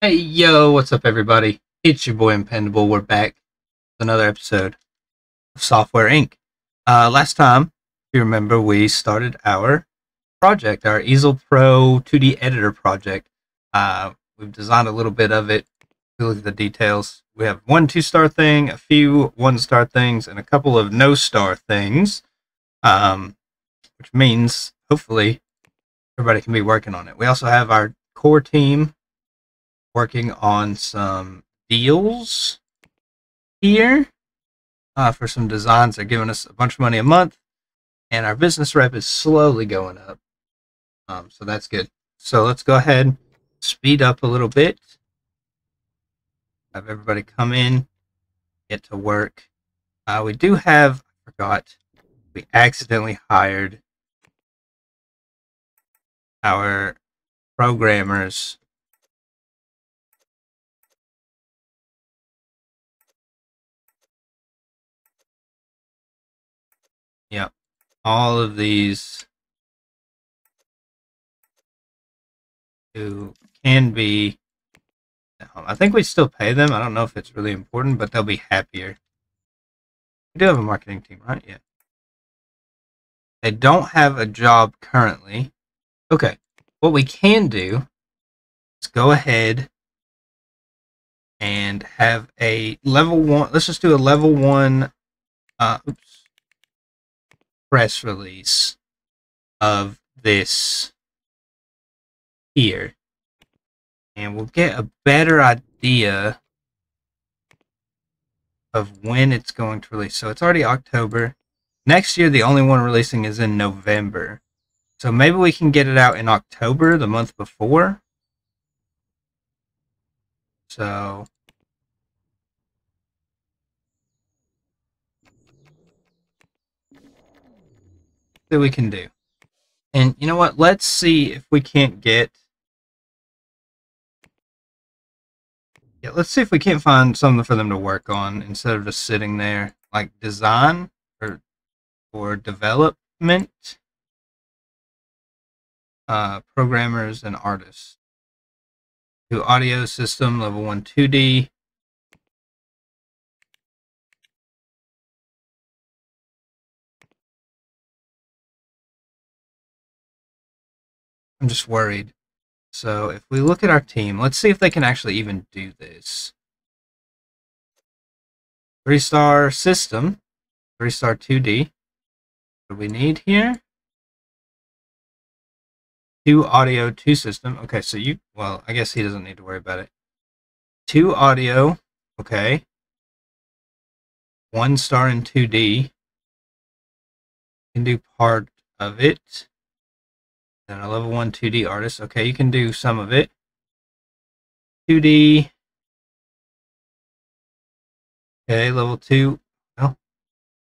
Hey, yo, what's up, everybody? It's your boy Impendable. We're back with another episode of Software Inc. Uh, last time, if you remember, we started our project, our Easel Pro 2D editor project. Uh, we've designed a little bit of it. You look at the details, we have one two star thing, a few one star things, and a couple of no star things, um, which means hopefully everybody can be working on it. We also have our core team working on some deals here uh, for some designs. They're giving us a bunch of money a month, and our business rep is slowly going up. Um, so that's good. So let's go ahead, speed up a little bit, have everybody come in, get to work. Uh, we do have, I forgot, we accidentally hired our programmers All of these who can be I think we still pay them. I don't know if it's really important, but they'll be happier. We do have a marketing team, right? Yeah. They don't have a job currently. Okay. What we can do is go ahead and have a level one. Let's just do a level one. Uh, oops press release of this here. And we'll get a better idea of when it's going to release. So it's already October. Next year, the only one releasing is in November. So maybe we can get it out in October, the month before. So that we can do. And you know what? Let's see if we can't get. Yeah, let's see if we can't find something for them to work on instead of just sitting there. Like design or or development. Uh, programmers and artists. To audio system level one 2D. I'm just worried. So if we look at our team, let's see if they can actually even do this. Three star system, three star 2D. What do we need here? Two audio, two system. Okay, so you, well, I guess he doesn't need to worry about it. Two audio, okay. One star in 2D. Can do part of it. And a level 1 2D artist. Okay, you can do some of it. 2D. Okay, level 2. Well,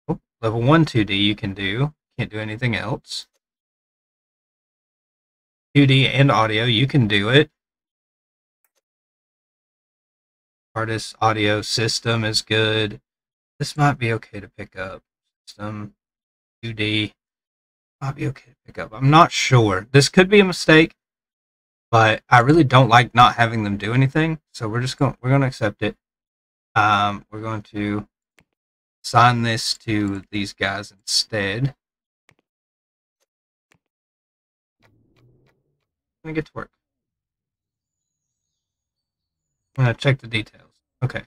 oh, level 1 2D you can do. Can't do anything else. 2D and audio, you can do it. Artist audio system is good. This might be okay to pick up. System 2D might be okay to pick up. I'm not sure. This could be a mistake, but I really don't like not having them do anything. So we're just going we're going to accept it. Um, we're going to sign this to these guys instead. Let me get to work. I'm to check the details. Okay.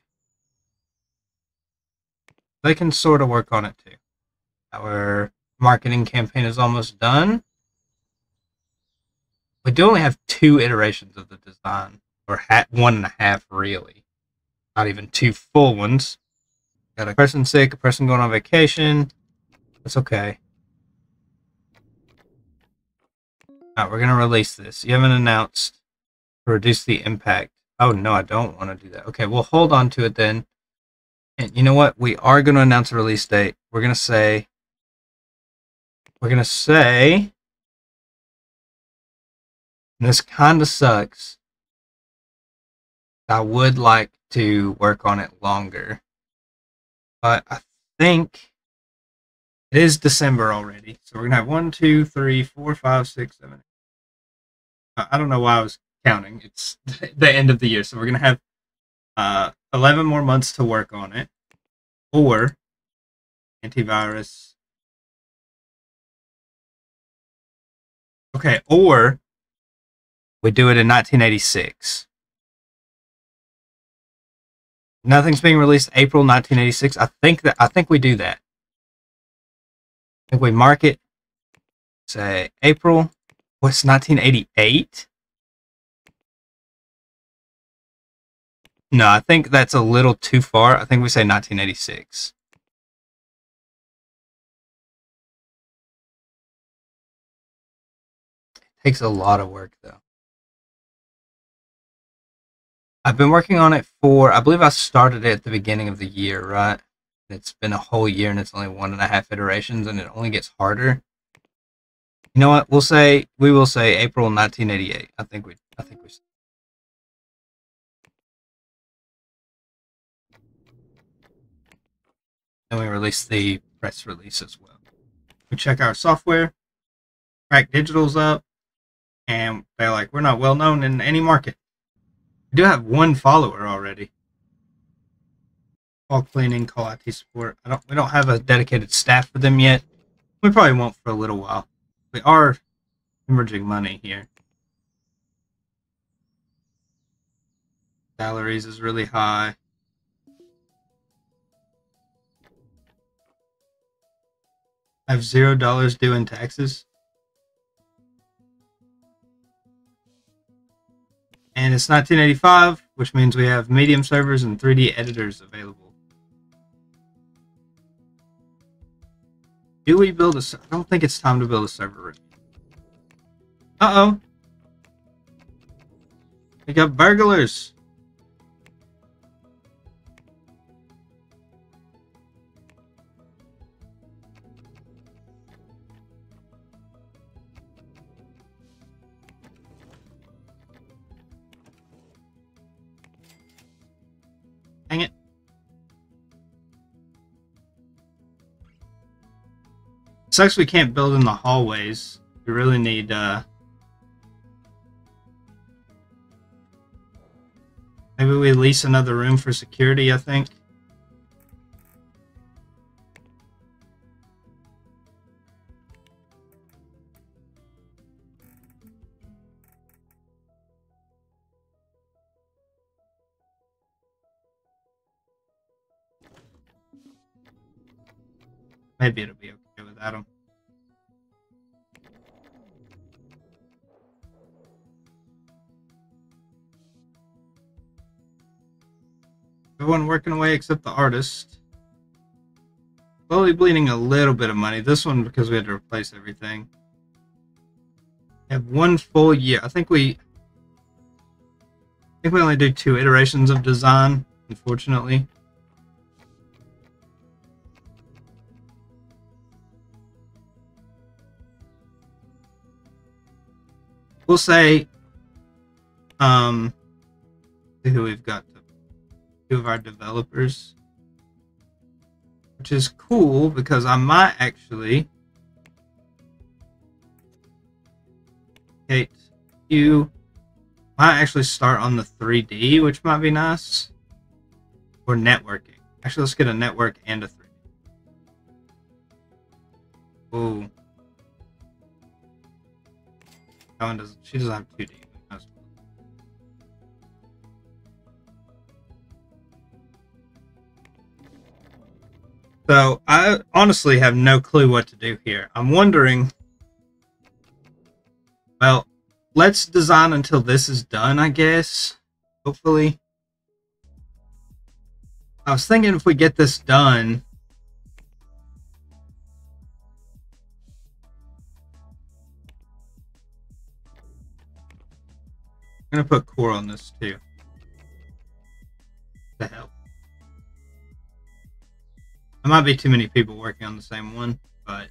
They can sort of work on it too. Our marketing campaign is almost done. We do only have two iterations of the design, or one and a half, really. Not even two full ones. Got a person sick, a person going on vacation. That's okay. Alright, we're going to release this. You haven't announced to reduce the impact. Oh, no, I don't want to do that. Okay, we'll hold on to it then. And you know what? We are going to announce a release date. We're going to say we're going to say, this kind of sucks. I would like to work on it longer. But I think it is December already. So we're going to have one, two, three, four, five, six, seven. I don't know why I was counting. It's the end of the year, so we're gonna have uh, 11 more months to work on it, or antivirus. Okay, or we do it in 1986. Nothing's being released April 1986. I think that I think we do that. I think we mark it. Say April. What's 1988? No, I think that's a little too far. I think we say 1986. Takes a lot of work though. I've been working on it for, I believe I started it at the beginning of the year, right? It's been a whole year and it's only one and a half iterations and it only gets harder. You know what? We'll say, we will say April 1988. I think we, I think we. And we release the press release as well. We check our software, crack digitals up, and they're like, we're not well known in any market. We do have one follower already. Call cleaning, call IT support. I don't. We don't have a dedicated staff for them yet. We probably won't for a little while. We are hemorrhaging money here. Salaries is really high. I have zero dollars due in taxes. And it's 1985, which means we have medium servers and 3D editors available. Do we build a... I don't think it's time to build a server. room. Uh-oh. We got burglars. Sucks we can't build in the hallways. We really need, uh... Maybe we lease another room for security, I think. Maybe it'll be okay without him. Everyone working away except the artist. Slowly bleeding a little bit of money. This one because we had to replace everything. Have one full year. I think we I think we only do two iterations of design, unfortunately. we'll say, um, who we've got two of our developers, which is cool because I might actually Kate, you might actually start on the 3D, which might be nice, or networking. Actually, let's get a network and a 3D. Oh, That one doesn't, she doesn't have 2D. So I honestly have no clue what to do here. I'm wondering. Well, let's design until this is done, I guess. Hopefully. I was thinking if we get this done, I'm gonna put core on this too. To hell. There might be too many people working on the same one, but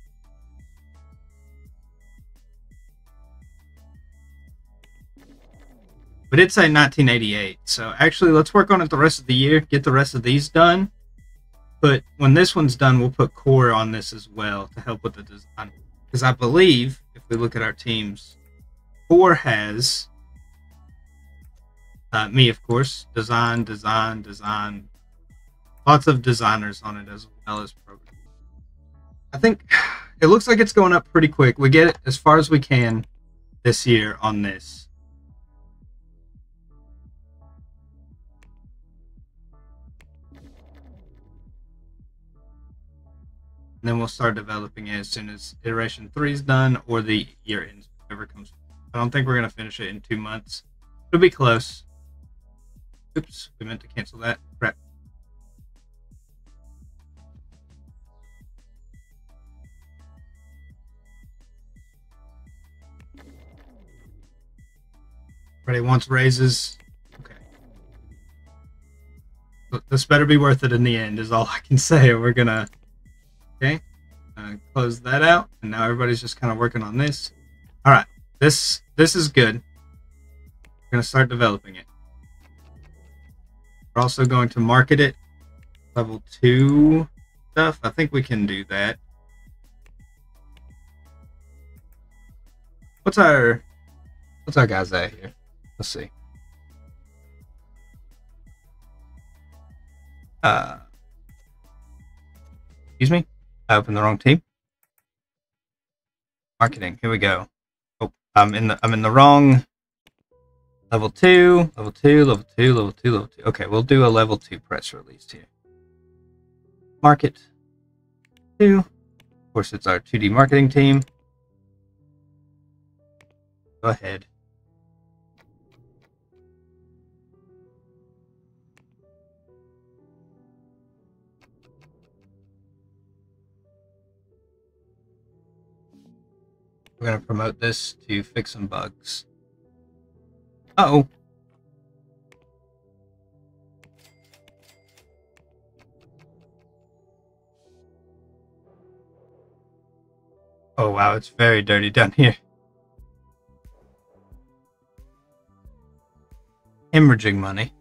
but it's a 1988, so actually let's work on it the rest of the year, get the rest of these done. But when this one's done, we'll put core on this as well to help with the design. Because I believe, if we look at our teams, core has Uh, me, of course. Design, design, design. Lots of designers on it as well as programmers. I think it looks like it's going up pretty quick. We get it as far as we can this year on this. And then we'll start developing it as soon as iteration three is done or the year ends, whatever comes. I don't think we're gonna finish it in two months. It'll be close. Oops, we meant to cancel that. Crap. Everybody wants raises. Okay. This better be worth it in the end, is all I can say. We're gonna Okay, uh, close that out, and now everybody's just kind of working on this. All right, this this is good. We're gonna start developing it. We're also going to market it. Level two stuff. I think we can do that. What's our what's our guys at here? Let's see. Uh, excuse me. I opened the wrong team. Marketing. Here we go. Oh, I'm in the I'm in the wrong level two, level two, level two, level two, level two. Okay, we'll do a level two press release here. Market two. Of course, it's our 2D marketing team. Go ahead. We're to promote this to fix some bugs. Uh oh Oh wow, it's very dirty down here. Hemorrhaging money.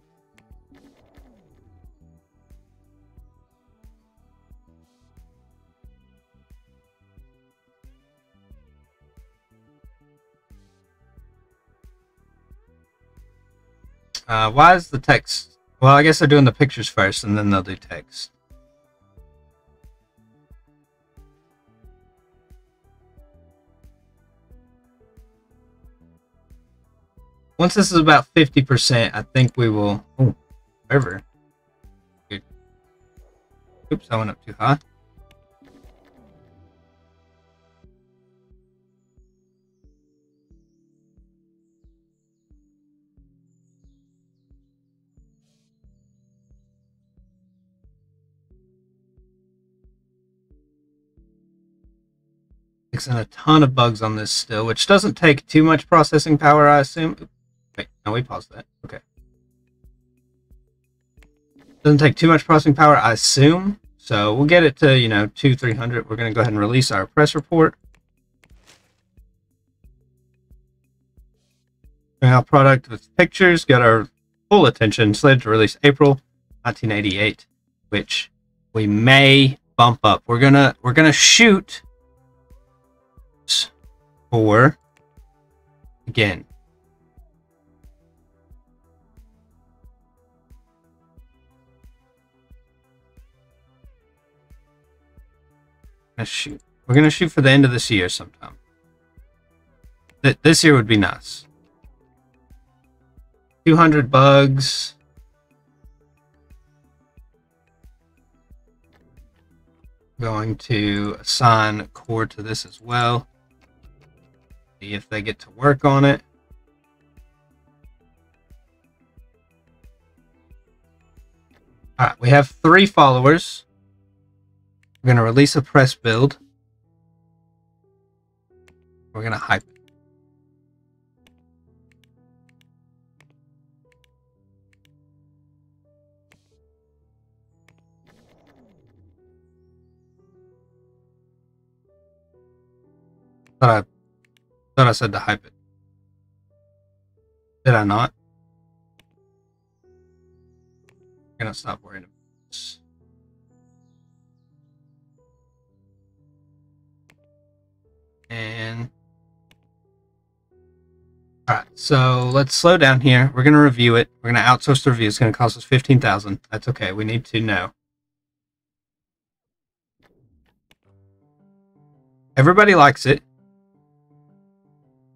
Uh, why is the text? Well, I guess they're doing the pictures first, and then they'll do text. Once this is about 50%, I think we will... Oh, river. Oops, I went up too high. Fixing a ton of bugs on this still, which doesn't take too much processing power, I assume. Wait, no, we paused that. Okay. Doesn't take too much processing power, I assume. So we'll get it to, you know, two, 300. We're going to go ahead and release our press report. Our product with pictures got our full attention slated to release April 1988, which we may bump up. We're gonna we're gonna shoot or again. Shoot. We're gonna shoot for the end of this year sometime. Th this year would be nice. 200 bugs. Going to assign core to this as well. See if they get to work on it. All right, we have three followers. We're going to release a press build. We're going to hype it. Thought I Thought I said to hype it. Did I not? I'm gonna stop worrying about this. And All right, so let's slow down here. We're to review it. We're to outsource the review. It's to cost us 15000 That's okay. We need to know. Everybody likes it.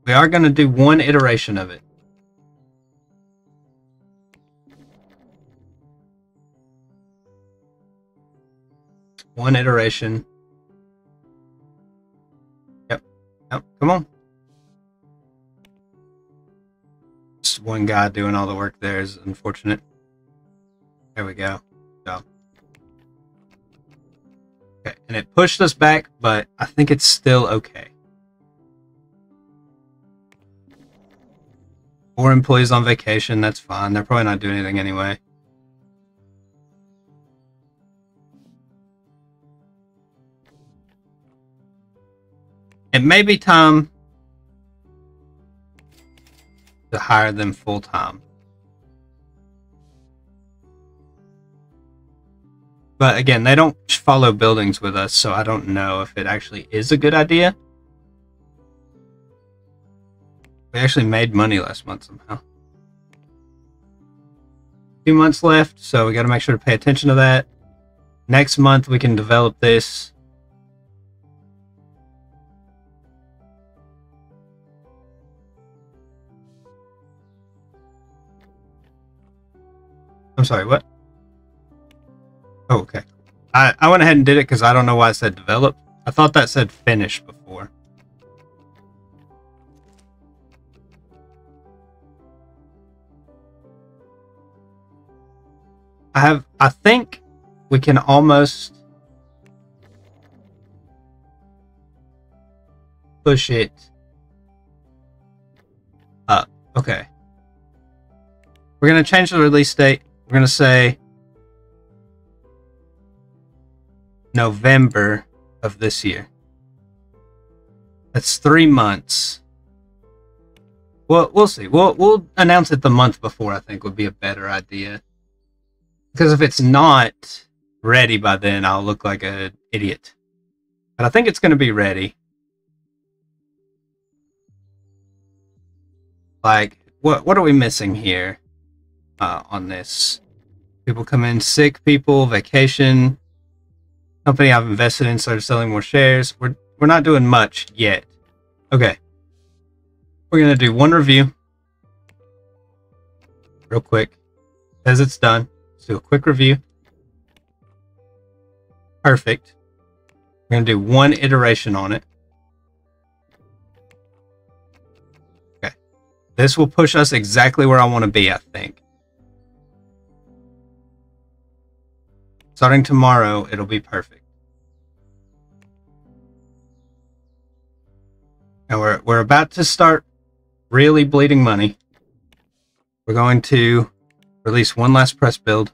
We are going to do one iteration of it. One iteration. Yep. Yep. Come on. Just one guy doing all the work there is unfortunate. There we go. So. Okay, and it pushed us back, but I think it's still okay. Four employees on vacation, that's fine. They're probably not doing anything anyway. It may be time to hire them full time. But again, they don't follow buildings with us, so I don't know if it actually is a good idea. We actually made money last month somehow. Two months left, so we got to make sure to pay attention to that. Next month, we can develop this I'm sorry, what? Oh, okay. I, I went ahead and did it because I don't know why I said develop. I thought that said finish before. I have, I think we can almost push it up. Okay. We're going to change the release date. We're going to say November of this year. That's three months. Well, we'll see. We'll we'll announce it the month before. I think would be a better idea. Because if it's not ready by then, I'll look like an idiot. But I think it's going to be ready. Like, what what are we missing here uh, on this? People come in sick, people, vacation. Company I've invested in started selling more shares. We're, we're not doing much yet. Okay. We're going to do one review. Real quick. As it's done. Let's do a quick review. Perfect. We're going to do one iteration on it. Okay. This will push us exactly where I want to be, I think. Starting tomorrow, it'll be perfect. And we're, we're about to start really bleeding money. We're going to release one last press build.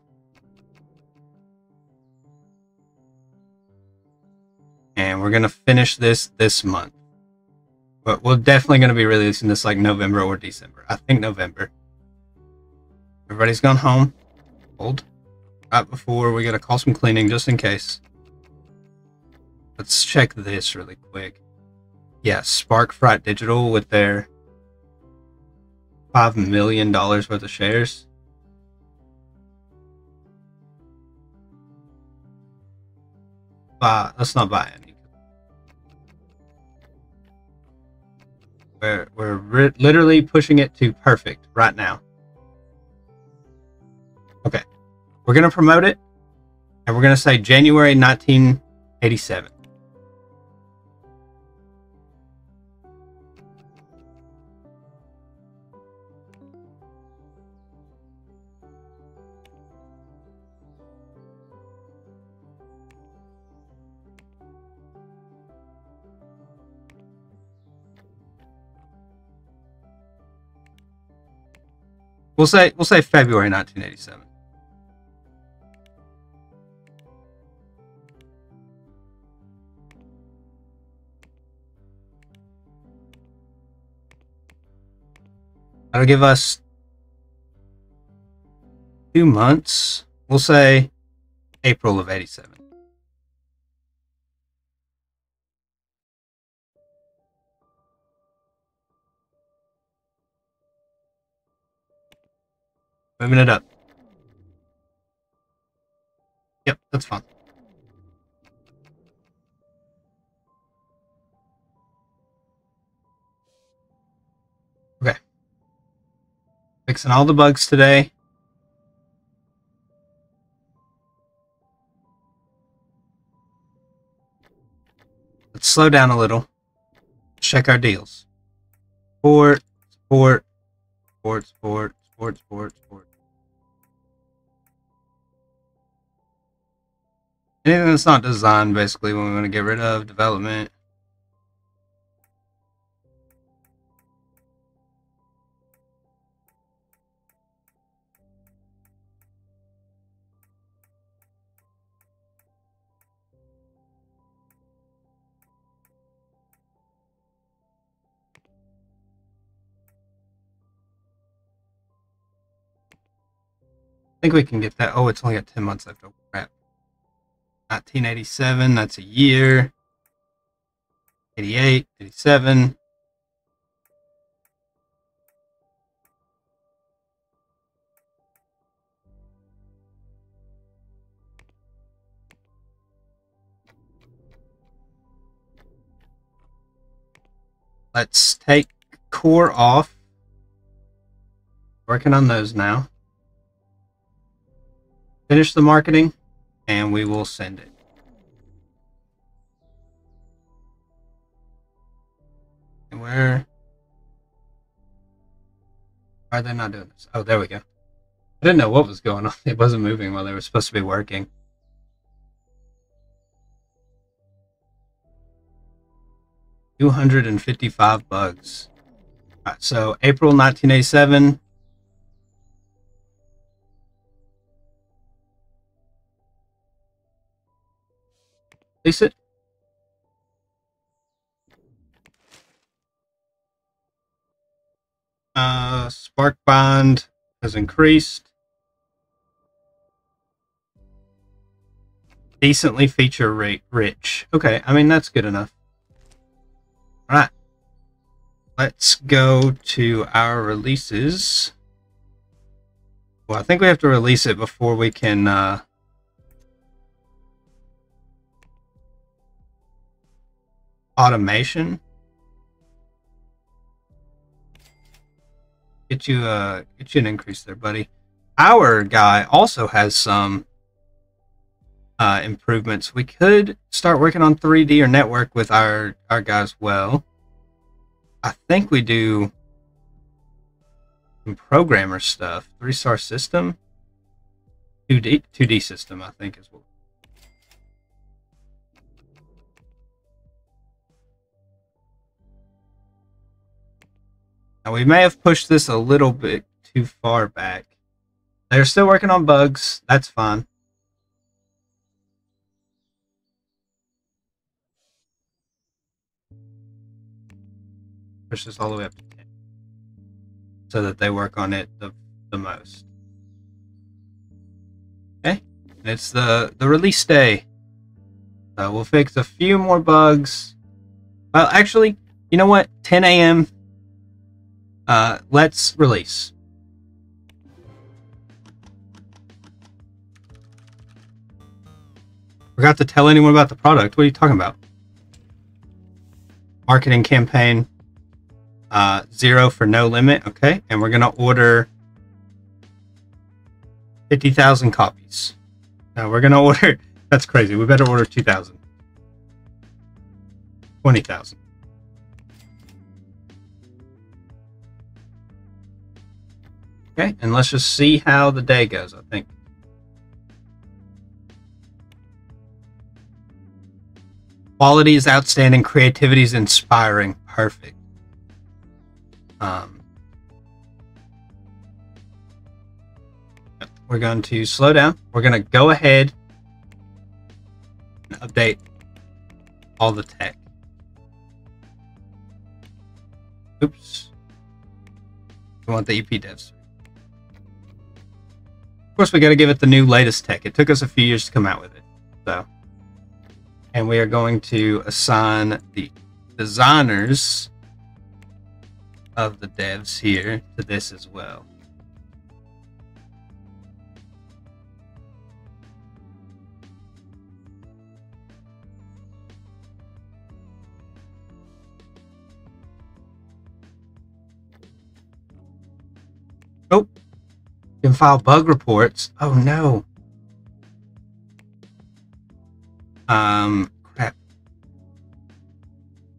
And we're going to finish this this month. But we're definitely going to be releasing this like November or December. I think November. Everybody's gone home. Hold right before we gotta call some cleaning just in case. Let's check this really quick. Yeah, Spark Fright Digital with their five million dollars worth of shares. Buy, let's not buy any. We're we're literally pushing it to perfect right now. Okay. We're going to promote it, and we're going to say January 1987. We'll say we'll say February 1987. That'll give us two months. We'll say April of 87. Moving it up. Yep, that's fine. Okay. Fixing all the bugs today. Let's slow down a little. Check our deals. Sport, sport, sport, sport, sport, sport, sport. Anything that's not designed, basically, when we want to get rid of development. I think we can get that. Oh, it's only got 10 months left. Oh, crap. 1987, that's a year. 88, 87. Let's take core off. Working on those now finish the marketing and we will send it. And where are they not doing this? Oh, there we go. I didn't know what was going on. It wasn't moving while they were supposed to be working. Two hundred and fifty-five bugs. Right, so April 1987, Place it. Uh, spark bond has increased. Decently feature rate rich. Okay, I mean that's good enough. All right. Let's go to our releases. Well, I think we have to release it before we can uh, automation. Get you uh get you an increase there, buddy. Our guy also has some uh, improvements. We could start working on 3D or network with our our guys. Well, I think we do some programmer stuff. Three star system, 2D 2D system. I think is what Now we may have pushed this a little bit too far back. They're still working on bugs. That's fine. Push this all the way up to 10. So that they work on it the, the most. Okay. It's the, the release day. So we'll fix a few more bugs. Well, actually, you know what? 10 a.m. Uh, let's release. Forgot to tell anyone about the product. What are you talking about? Marketing campaign. Uh, zero for no limit. Okay. And we're going to order 50,000 copies. Now we're going to order. That's crazy. We better order 2,000. 20,000. Okay, and let's just see how the day goes, I think. Quality is outstanding, creativity is inspiring. Perfect. Um, we're going to slow down. We're going to go ahead and update all the tech. Oops. We want the EP devs course, we got to give it the new latest tech. It took us a few years to come out with it. So, and we are going to assign the designers of the devs here to this as well. Oh, can file bug reports. Oh no. Um, crap.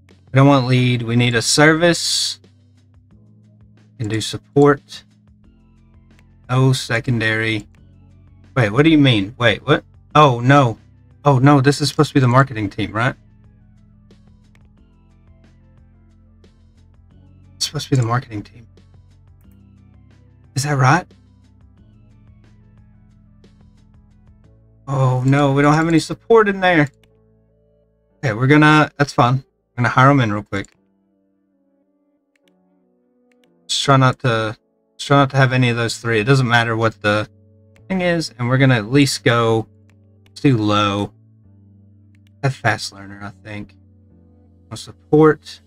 We don't want lead. We need a service. Can do support. No secondary. Wait, what do you mean? Wait, what? Oh no. Oh no, this is supposed to be the marketing team, right? It's supposed to be the marketing team. Is that right? Oh no, we don't have any support in there. Okay, we're gonna. That's fun. We're gonna hire them in real quick. Just try not to. Just try not to have any of those three. It doesn't matter what the thing is, and we're gonna at least go. Let's do low. A fast learner, I think. No support.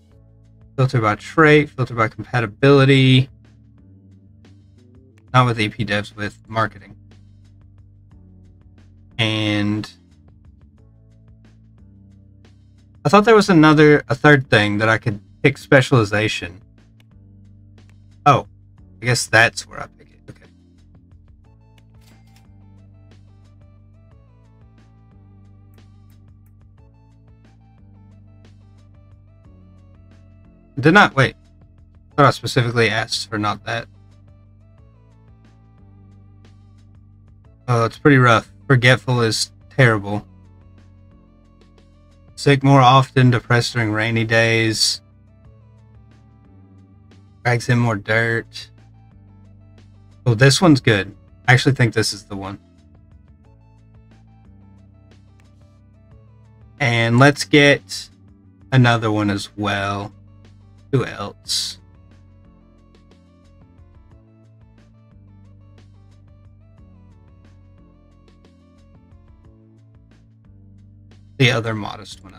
Filter by trait. Filter by compatibility. Not with EP devs, with marketing and I thought there was another, a third thing that I could pick specialization. Oh, I guess that's where I pick it. Okay. Did not, wait. I thought I specifically asked for not that. Oh, it's pretty rough. Forgetful is terrible. Sick more often, depressed during rainy days. Drags in more dirt. Oh, this one's good. I actually think this is the one. And let's get another one as well. Who else? The other modest one.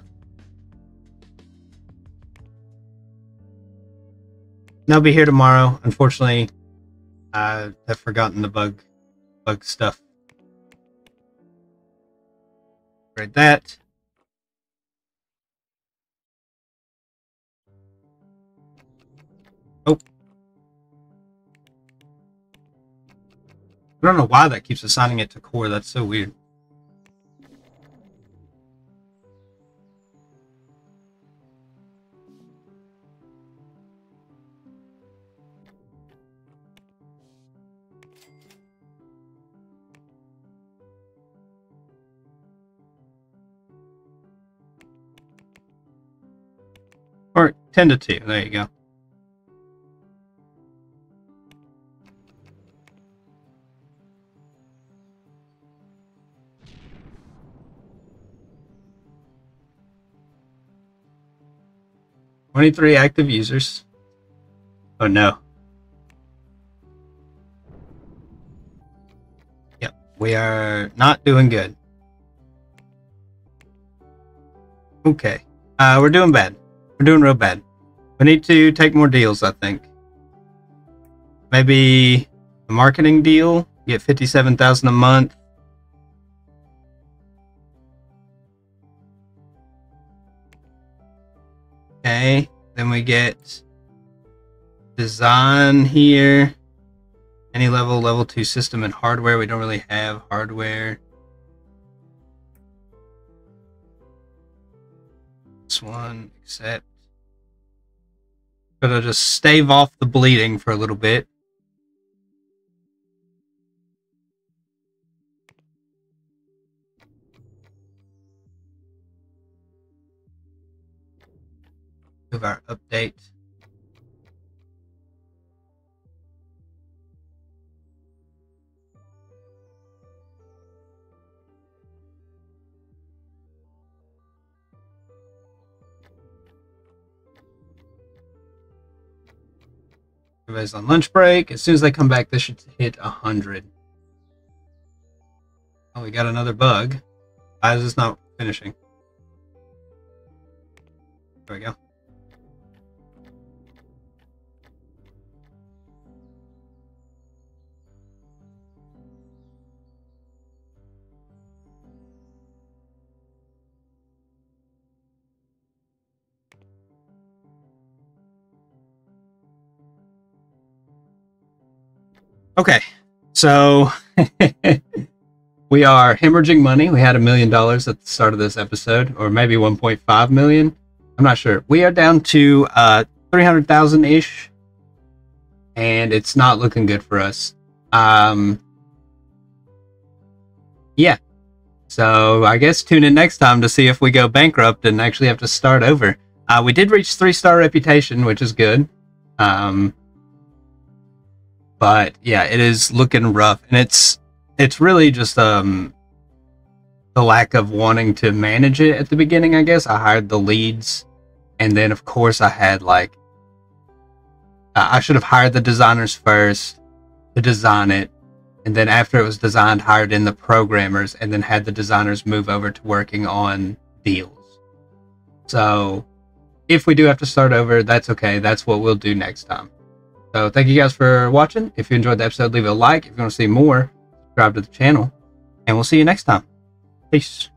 And I'll be here tomorrow. Unfortunately, I have forgotten the bug bug stuff. Right that. Oh. I don't know why that keeps assigning it to core. That's so weird. 10 to 2. There you go. Twenty-three active users. Oh no. Yep, we are not doing good. Okay, uh, we're doing bad. We're doing real bad. We need to take more deals, I think. Maybe a marketing deal, get 57,000 a month. Okay, then we get design here. Any level, level 2 system and hardware. We don't really have hardware. This one, accept. Gonna just stave off the bleeding for a little bit. Of our update. Everybody's on lunch break. As soon as they come back, this should hit 100. Oh, we got another bug. Why is this not finishing? There we go. Okay, so we are hemorrhaging money. We had a million dollars at the start of this episode, or maybe 1.5 million. I'm not sure. We are down to uh, 300,000 ish, and it's not looking good for us. Um, yeah. So I guess tune in next time to see if we go bankrupt and actually have to start over. Uh, we did reach three star reputation, which is good. Um, but yeah, it is looking rough, and it's it's really just um the lack of wanting to manage it at the beginning. I guess I hired the leads, and then of course I had like I should have hired the designers first to design it, and then after it was designed, hired in the programmers, and then had the designers move over to working on deals. So if we do have to start over, that's okay. That's what we'll do next time. So thank you guys for watching. If you enjoyed the episode, leave a like. If you want to see more, subscribe to the channel. And we'll see you next time. Peace.